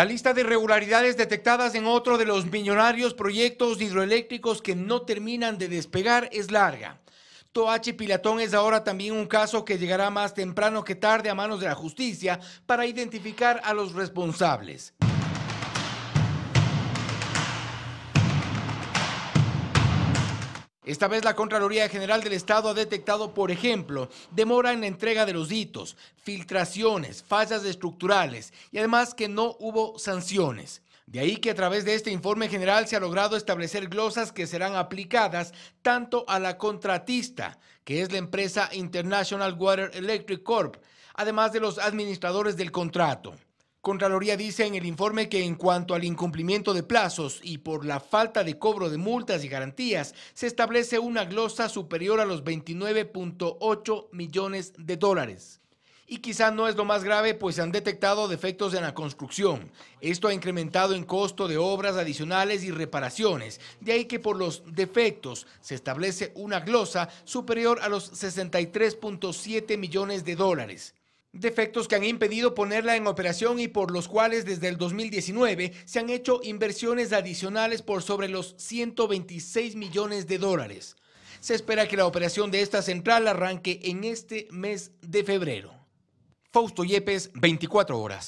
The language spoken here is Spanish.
La lista de irregularidades detectadas en otro de los millonarios proyectos hidroeléctricos que no terminan de despegar es larga. Toachi Pilatón es ahora también un caso que llegará más temprano que tarde a manos de la justicia para identificar a los responsables. Esta vez la Contraloría General del Estado ha detectado, por ejemplo, demora en la entrega de los hitos, filtraciones, fallas estructurales y además que no hubo sanciones. De ahí que a través de este informe general se ha logrado establecer glosas que serán aplicadas tanto a la contratista, que es la empresa International Water Electric Corp., además de los administradores del contrato. Contraloría dice en el informe que en cuanto al incumplimiento de plazos y por la falta de cobro de multas y garantías, se establece una glosa superior a los 29.8 millones de dólares. Y quizá no es lo más grave, pues se han detectado defectos en la construcción. Esto ha incrementado en costo de obras adicionales y reparaciones. De ahí que por los defectos se establece una glosa superior a los 63.7 millones de dólares defectos que han impedido ponerla en operación y por los cuales desde el 2019 se han hecho inversiones adicionales por sobre los 126 millones de dólares. Se espera que la operación de esta central arranque en este mes de febrero. Fausto Yepes, 24 horas.